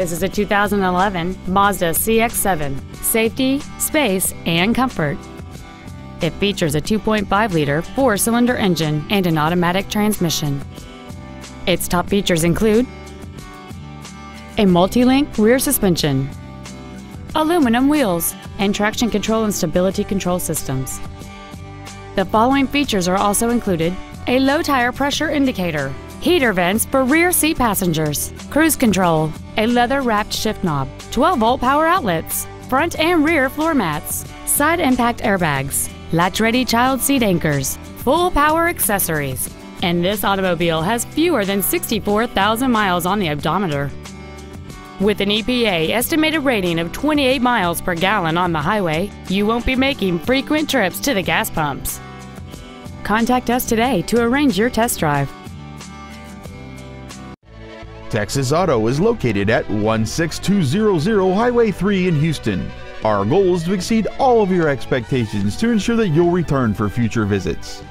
This is a 2011 Mazda CX-7. Safety, space, and comfort. It features a 2.5-liter four-cylinder engine and an automatic transmission. Its top features include a multi-link rear suspension, aluminum wheels, and traction control and stability control systems. The following features are also included a low tire pressure indicator, heater vents for rear seat passengers, cruise control, a leather wrapped shift knob, 12 volt power outlets, front and rear floor mats, side impact airbags, latch ready child seat anchors, full power accessories, and this automobile has fewer than 64,000 miles on the odometer. With an EPA estimated rating of 28 miles per gallon on the highway, you won't be making frequent trips to the gas pumps. Contact us today to arrange your test drive. Texas Auto is located at 16200 Highway 3 in Houston. Our goal is to exceed all of your expectations to ensure that you'll return for future visits.